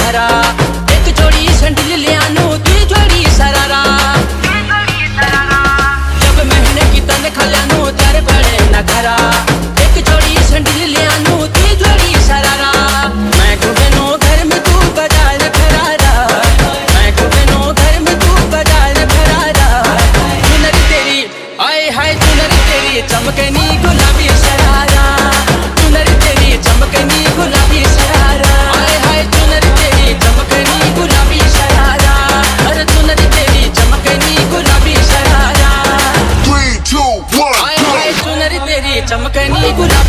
खरा चमकनी गुलाब